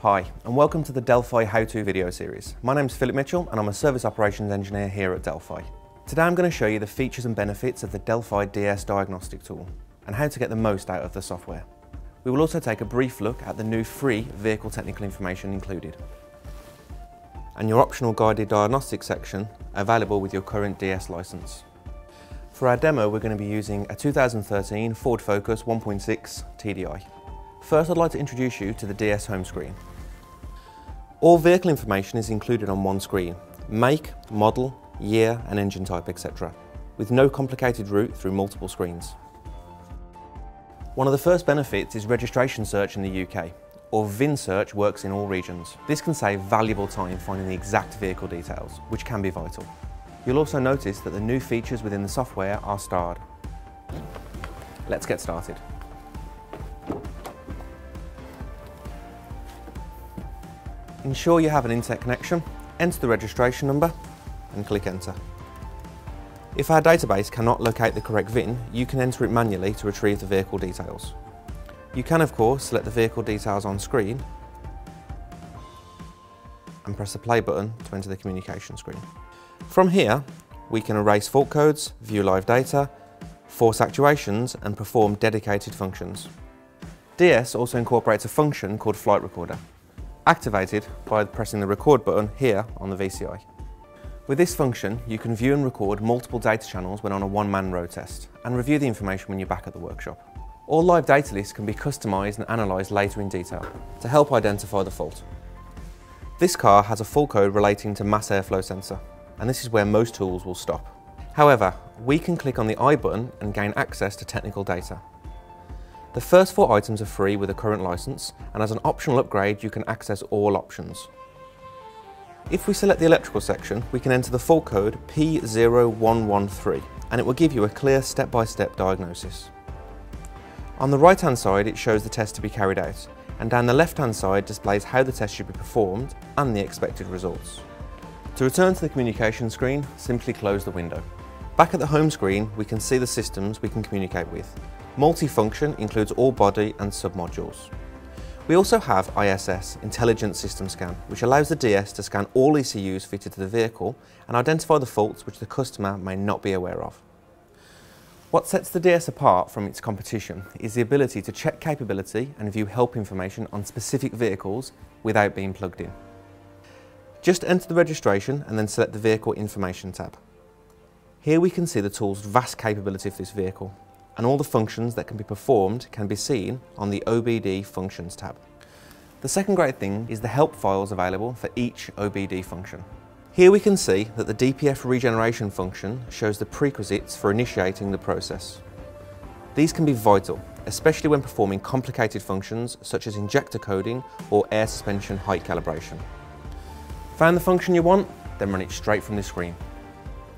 Hi, and welcome to the Delphi how-to video series. My name is Philip Mitchell and I'm a Service Operations Engineer here at Delphi. Today I'm going to show you the features and benefits of the Delphi DS Diagnostic Tool and how to get the most out of the software. We will also take a brief look at the new free vehicle technical information included and your optional guided diagnostic section available with your current DS license. For our demo we're going to be using a 2013 Ford Focus 1.6 TDI. First I'd like to introduce you to the DS home screen. All vehicle information is included on one screen, make, model, year and engine type etc, with no complicated route through multiple screens. One of the first benefits is registration search in the UK, or VIN search works in all regions. This can save valuable time finding the exact vehicle details, which can be vital. You'll also notice that the new features within the software are starred. Let's get started. Ensure you have an internet connection, enter the registration number and click enter. If our database cannot locate the correct VIN, you can enter it manually to retrieve the vehicle details. You can of course select the vehicle details on screen and press the play button to enter the communication screen. From here, we can erase fault codes, view live data, force actuations and perform dedicated functions. DS also incorporates a function called Flight Recorder, activated by pressing the record button here on the VCI. With this function, you can view and record multiple data channels when on a one-man road test, and review the information when you're back at the workshop. All live data lists can be customised and analysed later in detail to help identify the fault. This car has a fault code relating to mass airflow sensor, and this is where most tools will stop. However, we can click on the I button and gain access to technical data, the first four items are free with a current license, and as an optional upgrade you can access all options. If we select the electrical section, we can enter the fault code P0113, and it will give you a clear step-by-step -step diagnosis. On the right-hand side it shows the test to be carried out, and down the left-hand side displays how the test should be performed and the expected results. To return to the communication screen, simply close the window. Back at the home screen, we can see the systems we can communicate with, Multifunction includes all body and submodules. We also have ISS, Intelligent System Scan, which allows the DS to scan all ECUs fitted to the vehicle and identify the faults which the customer may not be aware of. What sets the DS apart from its competition is the ability to check capability and view help information on specific vehicles without being plugged in. Just enter the registration and then select the Vehicle Information tab. Here we can see the tool's vast capability of this vehicle, and all the functions that can be performed can be seen on the OBD Functions tab. The second great thing is the help files available for each OBD function. Here we can see that the DPF regeneration function shows the prerequisites for initiating the process. These can be vital, especially when performing complicated functions such as injector coding or air suspension height calibration. Found the function you want? Then run it straight from the screen.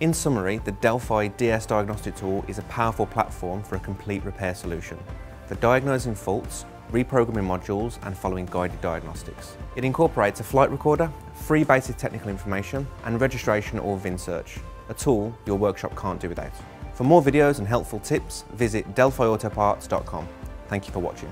In summary, the Delphi DS Diagnostic Tool is a powerful platform for a complete repair solution for diagnosing faults, reprogramming modules and following guided diagnostics. It incorporates a flight recorder, free basic technical information and registration or VIN search, a tool your workshop can't do without. For more videos and helpful tips, visit delphiautoparts.com. Thank you for watching.